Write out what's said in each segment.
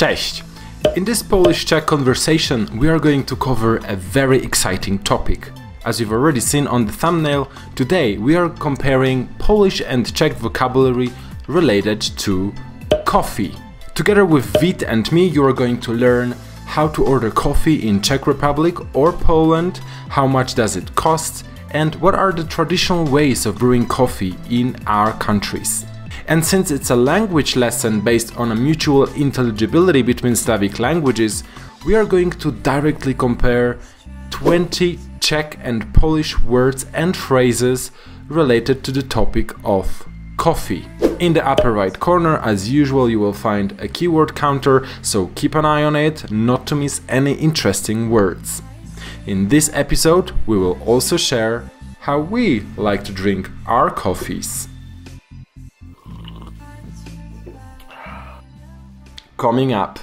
Cześć! In this Polish Czech conversation, we are going to cover a very exciting topic. As you've already seen on the thumbnail, today we are comparing Polish and Czech vocabulary related to coffee. Together with Vit and me, you are going to learn how to order coffee in Czech Republic or Poland, how much does it cost, and what are the traditional ways of brewing coffee in our countries. And since it's a language lesson based on a mutual intelligibility between Slavic languages, we are going to directly compare 20 Czech and Polish words and phrases related to the topic of coffee. In the upper right corner, as usual, you will find a keyword counter, so keep an eye on it not to miss any interesting words. In this episode, we will also share how we like to drink our coffees. Coming up.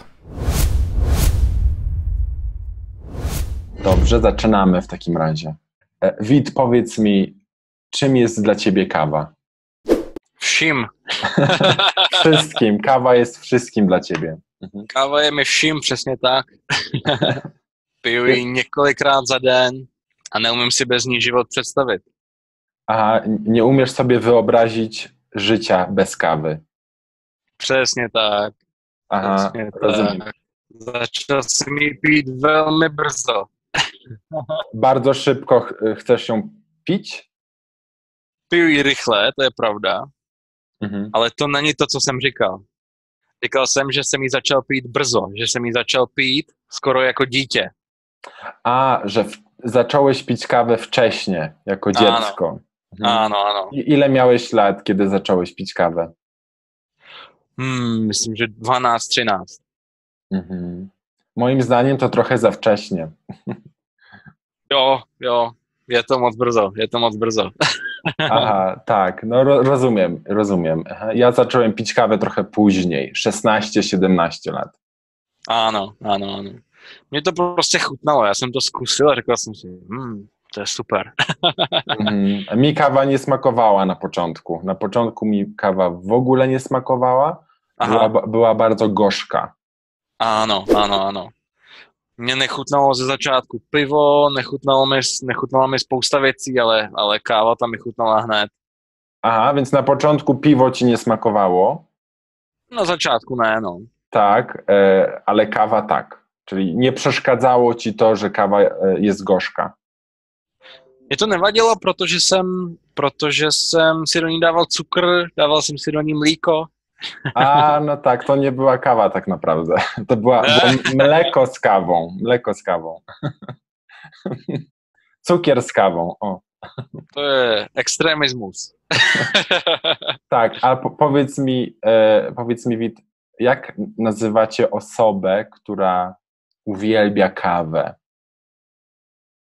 Dobrze, zaczynamy w takim razie. E, Wit, powiedz mi, czym jest dla ciebie kawa? Vším. Wszystkim. Kawa jest wszystkim dla ciebie. Mhm. Káva je mi vším, přesně tak. Piju ji několikrát za den a neumím si bez ní život představit. A nie umiesz sobie wyobrazić życia bez kawy. Přesně tak. Aha, rozumiem. Začal jsem ji pít velmi brzo. Bardzo szybko ch chcesz ją pić? Ji rychle, to je pravda, Mhm. ale to není to, co jsem říkal. Říkal jsem, že jsem ji začal pít brzo, že jsem ji začal pít skoro jako dítě. A, że w, zacząłeś pić kawę wcześnie, jako Ano. dziecko. Mhm. Ano, ano. I- Ile miałeś lat, kiedy zacząłeś pić kawę? Hmm, myslím, že 12, 13. Mhm. Moim zdaniem to trochę za wcześnie. Jo, jo, je to moc brzo, je to moc brzo. Aha, tak, no ro, rozumiem, rozumiem. Ja zacząłem pić kawę trochę później, 16-17 lat. Ano, ano, ano. Mně to prostě chutnalo, já jsem to zkusil a řekl jsem si, hmm, to je super. Mhm. Mi kawa nie smakowała na początku. Na początku mi kawa w ogóle nie smakowała. Była, była bardzo gorzka. ano, ano, ano. Mně nechutnalo ze začátku pivo, nechutnalo mi, nechutnalo mi spousta věcí, ale, ale káva tam mi chutnala hned. Aha, więc na początku piwo ci nie smakowało, Na začátku ne, no. tak, e, ale kawa tak. Czyli nie przeszkadzało ci to, że kawa e, jest gorzka. Mě to nevadilo, protože jsem, protože jsem si do ní dával cukr, dával jsem si do ní mlíko. A, no tak, to nie była kawa tak naprawdę. To była, mleko z kawą. Mleko z kawą. Cukier z kawą. O, To je extremismus. tak, a po, powiedz mi, e, powiedz mi, Wit, jak nazywacie osobę, która uwielbia kawę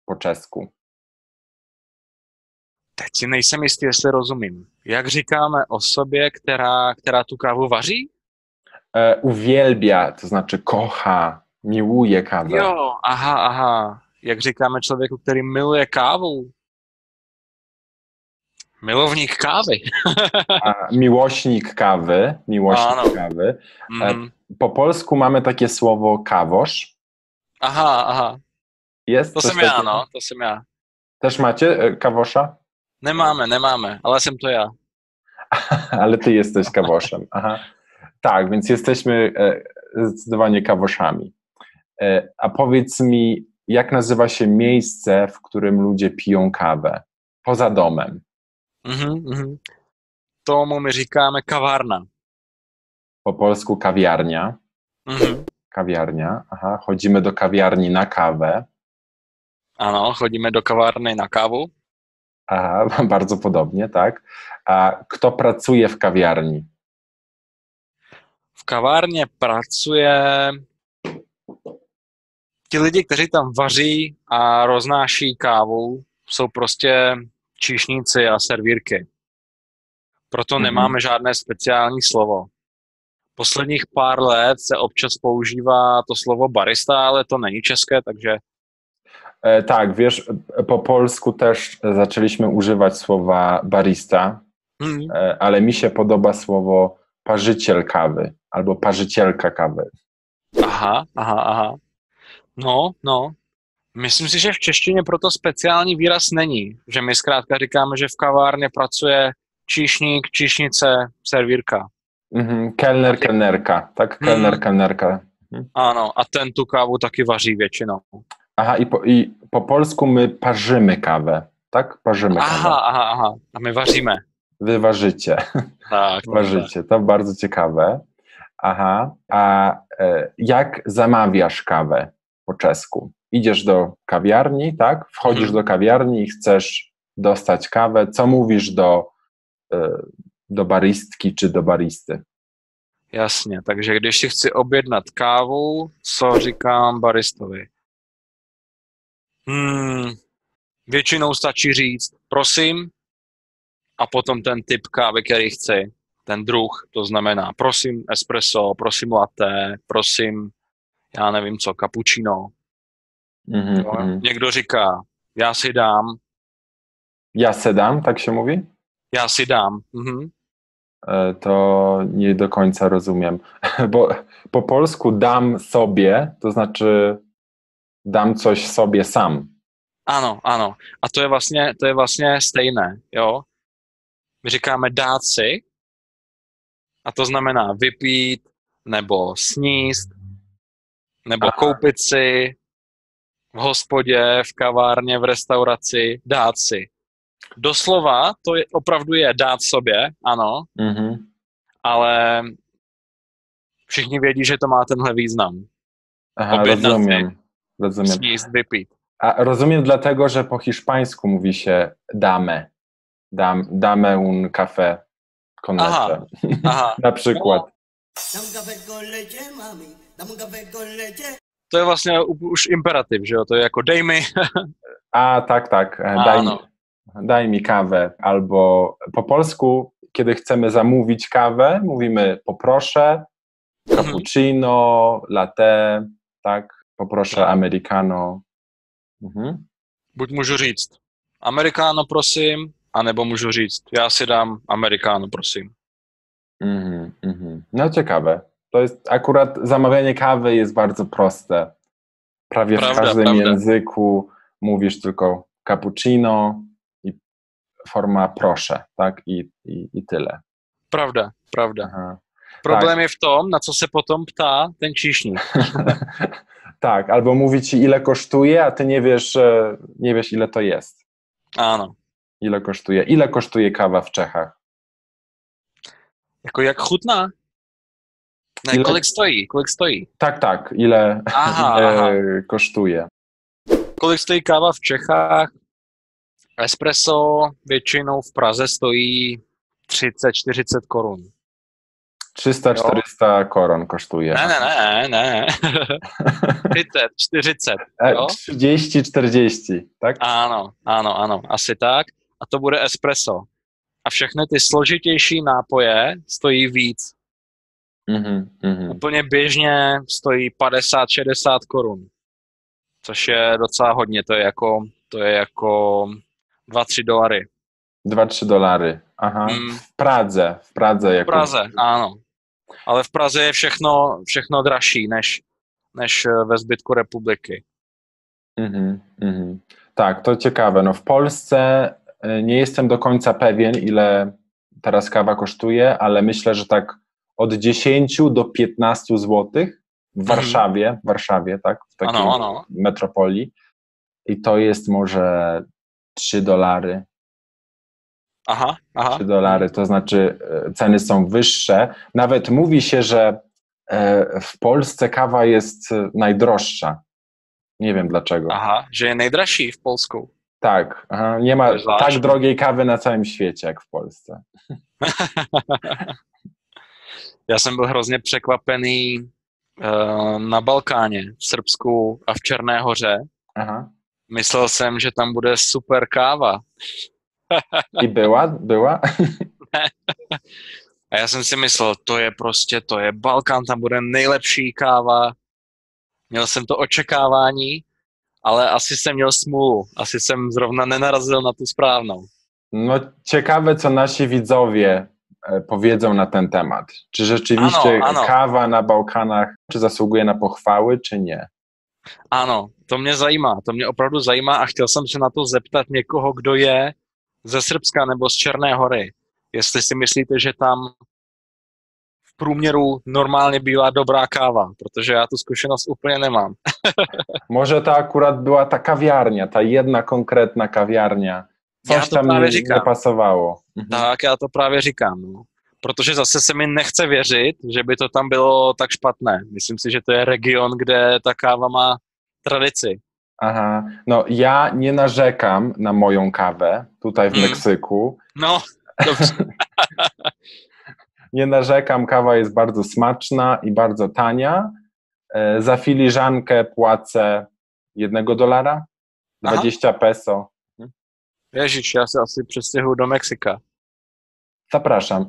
po czesku? Teď si nejsem jistý, jestli rozumím. Jak říkáme osobě, která, která tu kávu vaří? E, uwielbia, to znaczy kocha, miłuje kawę. Jo, aha, aha. Jak říkáme člověku, který miluje kávu? Milovník kávy. A, miłośnik kawy, miłośnik kawy. Mhm. Po polsku mamy takie słowo kawosz. Aha, aha. Jest To já, takiego? no, to jsem já. Też macie e, kawosza? Nemáme, nemáme, ale jsem to já. Ale ty jesteś kawoszem. Aha. Tak, więc jesteśmy e, zdecydowanie kawoszami. E, A powiedz mi, jak nazywa się miejsce, w którym ludzie piją kawę? Poza domem. Mhm, mhm. Tomu my říkáme kavárna. Po polsku kawiarnia. Mhm. Kawiarnia. Aha. Chodzimy do kawiarni na kawę. Ano, chodíme do kavárny na kávu. Aha, bardzo podobnie, tak. A kto pracuje w kawiarni? V kavárně pracuje ti lidi, kteří tam vaří a roznáší kávu, jsou prostě číšníci a servírky. Proto Mhm. nemáme žádné speciální slovo. Posledních pár let se občas používá to slovo barista, ale to není české, takže tak, wiesz, po polsku też zaczęliśmy używać słowa barista, e, ale mi się podoba słowo parzyciel kawy albo parzycielka kawy. Aha, aha, aha. No, no. Myslím si, že v češtině proto speciální výraz není. Že my zkrátka říkáme, že v kavárně pracuje číšník, číšnice, servírka. Mhm. Kelner, kelnerka, tak? Kelner, Mhm. kelnerka. Ano, a ten tu kávu taky vaří většinou. Aha, i po, i po polsku my parzymy kawę, tak? Parzymy Aha, kawę. aha, aha. A my vaříme. Wy ważycie, Tak, ważycie. To bardzo ciekawe. Aha, a e, jak zamawiasz kawę po czesku? Idziesz do kawiarni, tak? Wchodzisz Mhm. do kawiarni i chcesz dostać kawę. Co mówisz do, e, do baristki czy do baristy? Jasně, takže když si chci objednat kávu, co říkám baristovi? Hmm, většinou stačí říct, prosím, a potom ten typ kávy, který chci, ten druh, to znamená, prosím espresso, prosím latte, prosím, já nevím co, cappuccino. Mhm, Jo? mhm. Někdo říká, já si dám, Ja sedam, tak się mówi? já si dám. Mhm. E, To nie do końca rozumiem, bo po polsku dam sobie, to znaczy dam coś sobie sam. Ano, ano. A to je vlastně, to je vlastně stejné, jo. My říkáme dát si, a to znamená vypít, nebo sníst, nebo Aha. koupit si v hospodě, v kavárně, v restauraci, dát si. Doslova to je, opravdu je dát sobě, ano, Mhm. ale všichni vědí, že to má tenhle význam. Aha, Objednać rozumiem. A rozumiem dlatego, że po hiszpańsku mówi się dame. Dam, dame un café con Aha. Aha. Na przykład. To je vlastně u- už imperativ, že jo? To jako mi. A tak, tak. A, Daj, mi, no. daj mi kawę. Albo po polsku, kiedy chcemy zamówić kawę, mówimy poproszę Mhm. cappuccino, latte, tak? Poproszę Tak. americano. Mhm. Můžu říct amerikáno, prosím, anebo můžu říct, já si dám amerikáno, prosím. Mhm, mhm. No ciekawe. To jest akurat zamawianie kawy jest bardzo proste. Prawie Prawda, w każdym prawda. języku mówisz tylko cappuccino i forma proszę, tak? I, i, i tyle. Pravda, pravda. Aha. Problém je v tom, na co se potom ptá ten číšník. tak, albo mówi ci ile kosztuje, a ty nie wiesz, nie wiesz ile to jest. Ano. Ile kosztuje? Ile kosztuje kawa w Czechach? Jako jak chutná? Ne, Ile- kolik stojí, kolik stojí. Tak, tak, ile, Aha, ile aha. kosztuje? Kolik stojí káva v Čechách? Espresso většinou v Praze stojí 30-40 korun. 300-400 koron kosztuje. Ne, ne, ne, ne. 30, 40. E, jo? 30-40, tak? Ano, ano, ano, asi tak. A to bude espresso. A všechny ty složitější nápoje stojí víc. Mhm, mhm. Úplně běžně stojí 50-60 korun. Což je docela hodně, to je jako, to je jako 2-3 dolary. 2-3 dolary. Aha. Mm, W Pradze, w Pradze v jako... Praze, ano. Ale v Praze je všechno, všechno dražší než, než eh, ve zbytku republiky. Mhm, mhm. Tak, to ciekawe. No w Polsce e, nie jestem do końca pewien, ile teraz kawa kosztuje, ale myślę, że tak od 10 do 15 zł w Warszawie, w Warszawie, tak, w takiej Ano, ano. metropolii. I to jest może 3 dolary, Aha, aha. 3 dolary, to znaczy e, ceny są wyższe. Nawet mówi się, że e, w Polsce kawa jest e, najdroższa. Nie wiem dlaczego. Aha, že je nejdražší v Polsku. Tak, aha, nie ma jest tak drogiej kawy na całym świecie jak w Polsce. Já jsem byl hrozně překvapený na Balkáně, v Srbsku a v Černé hoře. Aha. Myslel jsem, že tam bude super káva. I była, była? A já jsem si myslel, to je prostě, to je Balkán, tam bude nejlepší káva. Měl jsem to očekávání, ale asi jsem měl smůlu. Asi jsem zrovna nenarazil na tu správnou. No ciekawe, co nasi widzowie e, powiedzą na ten temat. Czy rzeczywiście Ano, ano. kawa na Bałkanach, czy zasługuje na pochwały, czy nie? Ano, to mě zajímá, to mě opravdu zajímá a chtěl jsem se na to zeptat někoho, kdo je ze Srbska nebo z Černé hory. Jestli si myslíte, že tam v průměru normálně bývá dobrá káva, protože já tu zkušenost úplně nemám. Może to akurat była ta kawiarnia, ta jedna konkretna kawiarnia. Ja Coś to tam nie, říkám. nie pasowało. Mhm. Tak já to právě říkám. No. Protože zase se mi nechce věřit, že by to tam bylo tak špatné. Myslím si, že to je region, kde ta káva má tradici. Aha, no ja nie narzekam na moją kawę tutaj w Mm. Meksyku. No, dobře. Nie narzekam, kawa jest bardzo smaczna i bardzo tania. E, Za filiżankę płacę jednego dolara, Aha. 20 peso. Ježiš, já se asi přestěhuju do Mexika. Zapraszam.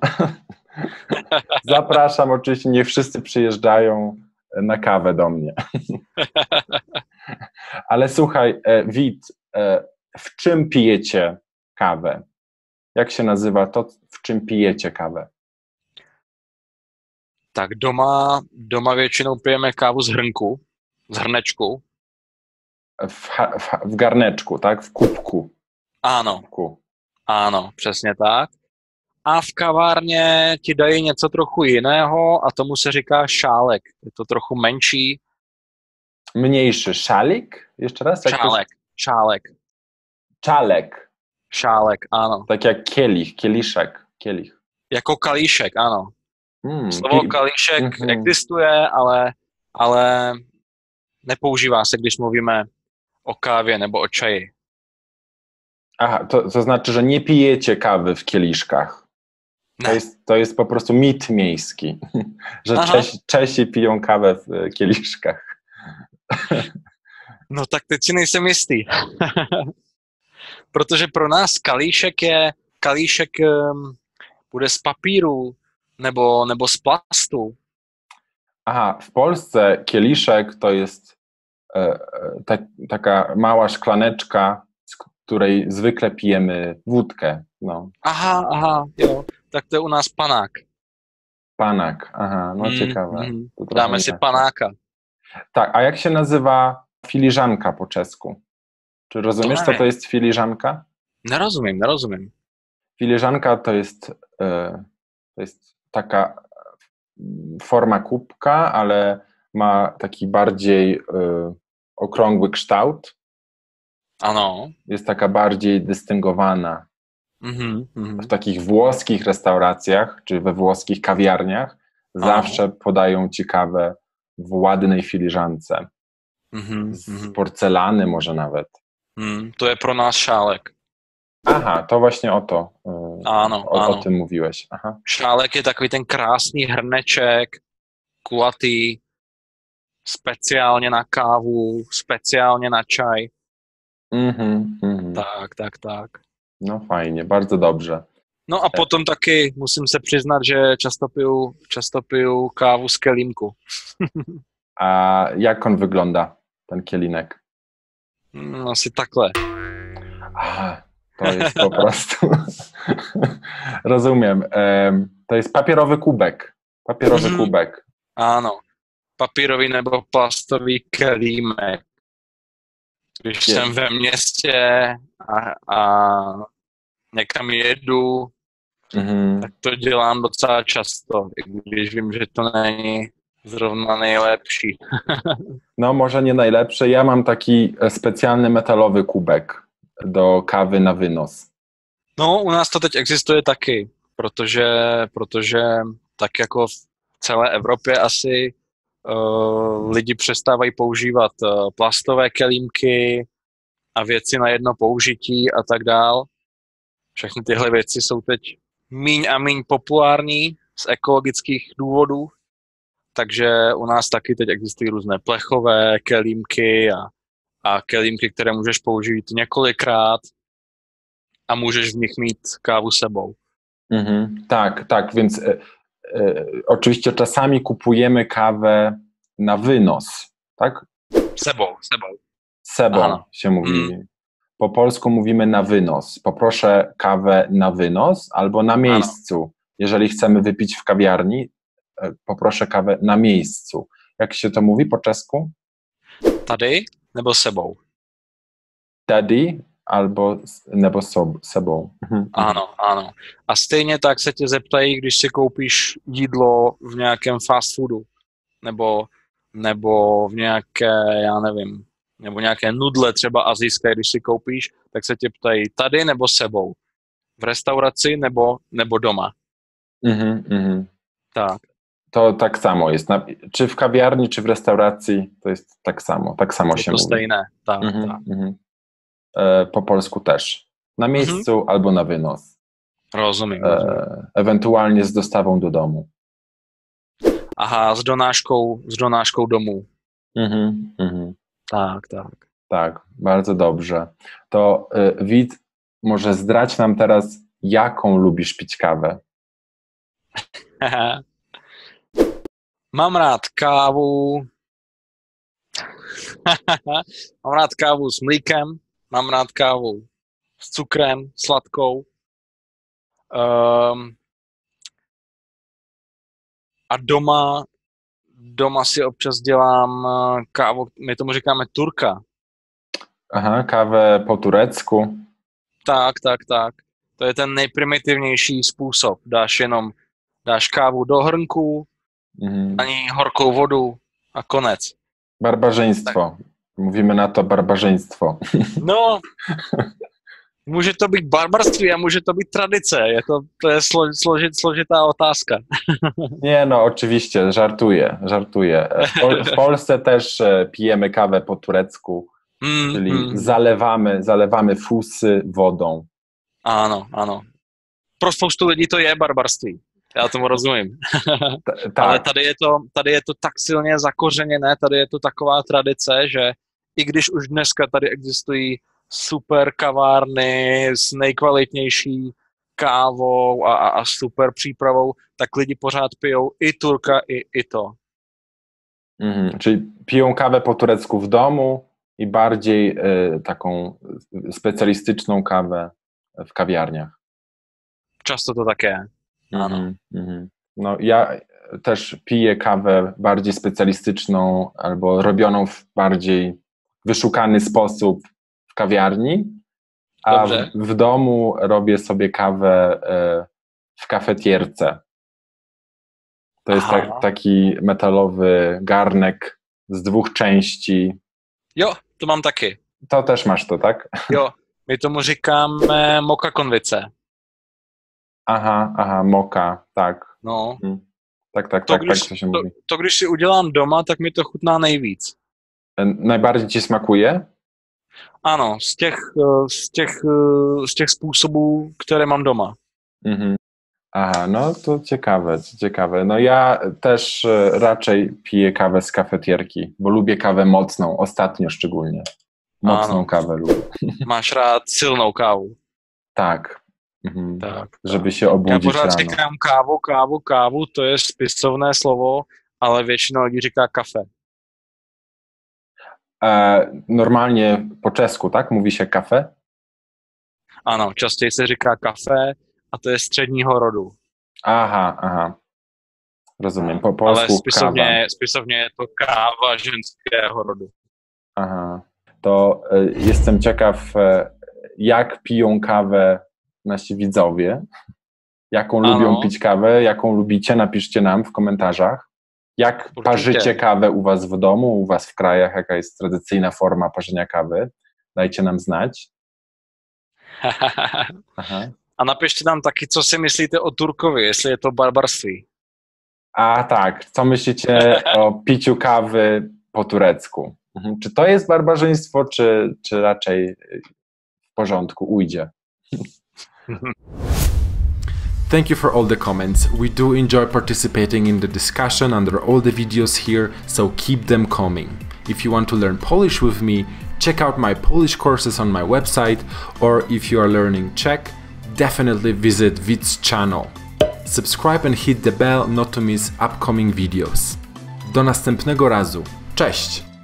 Zapraszam, oczywiście nie wszyscy przyjeżdżają na kawę do mnie. Ale słuchaj, e, Wit, e, w czym pijecie kawę? Jak się nazywa to, w czym pijecie kawę? Tak doma, doma většinou pijeme kávu z hrnku, z hrnečku. W, ha- w garneczku, tak? W kubku. Ano, kubku. ano, přesně tak. A v kavárně ti dají něco trochu jiného a tomu se říká šálek. Je to trochu menší Mniejszy szalik? Jeszcze raz? Jak to- šálek. Šálek. Czalek. Šálek, ano. Tak jak kielich, kieliszek, kielich. Jako kalíšek, ano. Mm, Slovo kalíšek Mhm. existuje, ale, ale nepoužívá se, když mluvíme o kávě nebo o čaji. Aha, to, to znaczy, że nie pijecie kawy w kieliszkach. To jest, to jest po prostu mit miejski, że. Czesi, Czesi piją kawę w e, kieliszkach. No tak teď si nejsem jistý. Protože pro nás kalíšek je, kalíšek um, bude z papíru nebo, nebo z plastu. Aha, w Polsce kieliszek to jest e, e, ta, taka mała szklaneczka, z której zwykle pijemy wódkę. No, Aha, aha, jo. Tak to je u nás panák. panak. Aha, no Mm, ciekawe. mm. Dáme si panáka. Tak, a jak się nazywa filiżanka po czesku? Czy rozumiesz, co to jest filiżanka? Nerozumím, nerozumím. Filiżanka to jest, e, to jest taka mm, forma kubka, ale ma taki bardziej e, okrągły kształt. Ano. Jest taka bardziej dystyngowana. Mhm, mhm. W takich włoskich restauracjach czy we włoskich kawiarniach zawsze podają ci kawę w ładnej filiżance. Mhm, Z mhm. porcelany może nawet. Mhm. To je pro nás šálek. Aha, to właśnie o to. Ano, o, ano. o tym mówiłeś. Aha. Šálek je takový ten krásný hrneček, kulatý, speciálně na kávu, speciálně na čaj. Mhm, mhm. Tak, tak, tak. No fajnie, bardzo dobrze. No a potom taky musím se přiznat, že často piju, často piju kávu z kelímku. A jak on wygląda, ten kielinek? Mm, Asi takhle. A, to jest po prostu. Rozumiem. Em, To jest papierowy kubek. Papierowy Mhm. kubek. Ano. Papírový nebo plastový kelímek. Když Je. jsem ve městě a, a někam jedu, Mhm. tak to dělám docela často, i když vím, že to není zrovna nejlepší. No, może nie najlepszy. Ja mam taki e, specjalny metalowy kubek do kawy na wynos. No, u nás to teď existuje taky, protože, protože tak jako v celé Evropě asi uh, lidi přestávají používat uh, plastové kelímky a věci na jedno použití a tak dál. Všechny tyhle věci jsou teď míň a míň populární z ekologických důvodů, takže u nás taky teď existují různé plechové kelímky a, a kelímky, které můžeš použít několikrát a můžeš v nich mít kávu sebou. Mhm. Tak, tak, więc e, e, oczywiście czasami kupujemy kawę na wynos, tak? Sebou, sebou. Sebą Aha. się mówi. Po polsku mówimy na wynos. Poproszę kawę na wynos albo na miejscu. Jeżeli chcemy wypić w kawiarni, e, poproszę kawę na miejscu. Jak się to mówi po czesku? Tady nebo sebou? Tady albo nebo sob, sebou. Mhm. Ano, ano. A stejně tak se tě zeptají, když si koupíš jídlo v nějakém fast foodu, nebo, nebo v nějaké, já nevím, nebo nějaké nudle třeba azijské, když si koupíš, tak se tě ptají tady nebo sebou. V restauraci nebo, nebo doma. Mhm, mhm. Tak. To tak samo jest. Czy w kawiarni, czy w restauracji, to jest tak samo. Tak samo Je się to mówi. stejné. Tak, Mhm, tak. mhm. E, po polsku też. Na miejscu albo na wynos. Rozumím. E, ewentualnie z dostawą do domu. Aha, s donáškou, s donáškou domů. Mhm, mhm. Tak, tak. Tak, bardzo dobrze. To y, Wit, może zdrać nam teraz, jaką lubisz pić kawę? Mám rád kávu. mám rád kávu s mlíkem, mám rád kávu s cukrem, sladkou. Um, a doma, doma si občas dělám eh, kávu, my tomu říkáme turka. Aha, kawę po turecku. Tak, tak, tak. To je ten nejprimitivnější způsob. Dáš jenom, dáš kávu do hrnku, Mhm. ani horkou vodu a konec. Barbarzyństwo. Mówimy na to barbarzyństwo. No, může to být barbarství a může to být tradice. Je to, to je slo, složit, složitá otázka. Nie, no oczywiście, żartuję, żartuję. W, Pol- w Polsce też e, pijemy kawę po turecku, Mm, czyli mm. zalewamy, zalewamy fusy wodą. Ano, ano. Pro spoustu lidí to je barbarství. Já tomu rozumím. T- Ale tak, tady je, to, tady je to tak silně zakořeněné, tady je to taková tradice, že i když už dneska tady existují super kavárny s nejkvalitnější kávou a, a, super přípravou, tak lidi pořád pijou i turka, i, i to. mhm. czyli piją kawę po turecku w domu i bardziej e, taką specjalistyczną kawę w kawiarniach. Často to tak je. Ano. Mhm, mhm. No ja też piję kawę bardziej specjalistyczną albo robioną w bardziej wyszukany sposób kawiarni, a w, Dobrze. w domu robię sobie kawę e, w kafetierce. To jest tak, taki metalowy garnek z dwóch części. Jo, to mám taky. To też masz to, tak? Jo, my tomu říkáme moka konvice. Aha, aha, moka, tak. No, Tak, tak, To tak, tak když- to się to, mówi. to když si udělám doma, tak mi to chutná nejvíc. E, Najbardziej ci smakuje? Ano, z těch, eh, z těch, eh, z těch způsobů, které mám doma. Mhm. Aha, no to ciekawe, ciekawe. No ja też e, raczej piję kawę z kafetierki, bo lubię kawę mocną, ostatnio szczególnie. Mocną Ano. kawę lubię. Máš rád silnou kávu. Tak. Mhm. Tak, Żeby się Já obudzić pořád rano. říkám kávu, kávu, kávu, to je spisovné slovo, ale většina lidí říká kafe. E, normalnie po czesku, tak? Mówi się kafe? Ano, častěji se říká kafe a to je středního rodu. Aha, aha. Rozumiem. Po Ale polsku kawa. spisovně, spisovně je to káva ženského rodu. Aha. To e, jestem ciekaw, e, jak piją kawę nasi widzowie. Jaką Ano. lubią pić kawę, jaką lubicie, napiszcie nam w komentarzach. Jak Určitě. parzycie kawę u was w domu, u was w krajach, jaka jest tradycyjna forma parzenia kawy. Dajcie nam znać. Aha. a napište nám taky, co si myslíte o Turkovi, jestli je to barbarství. A tak, co myślicie o piciu kawy po turecku? Mhm. Czy to jest barbarzyństwo, czy, czy raczej w porządku, ujdzie? Thank you for all the comments. We do enjoy participating in the discussion under all the videos here, so keep them coming. If you want to learn Polish with me, check out my Polish courses on my website, or if you are learning Czech, definitely visit Vit's channel. Subscribe and hit the bell not to miss upcoming videos. Do następnego razu. Cześć!